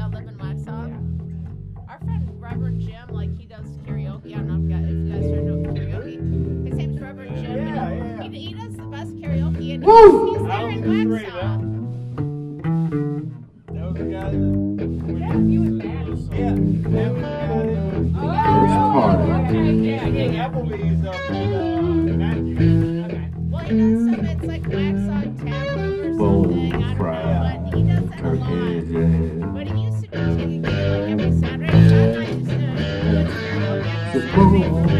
that live in Waxhaw. Our friend Reverend Jim, like he does karaoke. I don't know if you guys, if you guys heard karaoke. His name's Reverend Jim. and Yeah, he, yeah. He, he does the best karaoke, and Woo! he's, he's there in be straight Waxhaw. up. That was the guy that. Yeah, you and Matt. Yeah, that was the guy that. Oh, party. okay. Yeah, yeah, yeah. Applebee's up in karaoke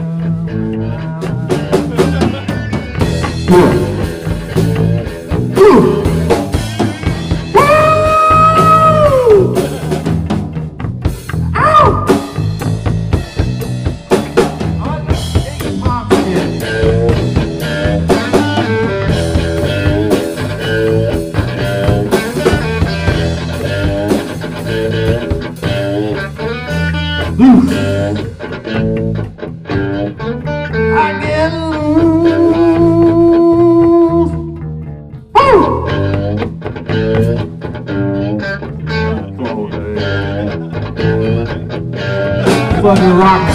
Fucking rock.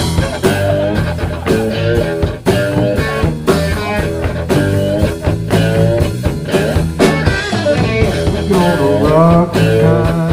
Gonna rock tonight.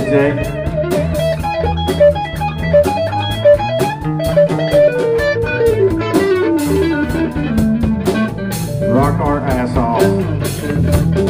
Jay. Rock our ass off.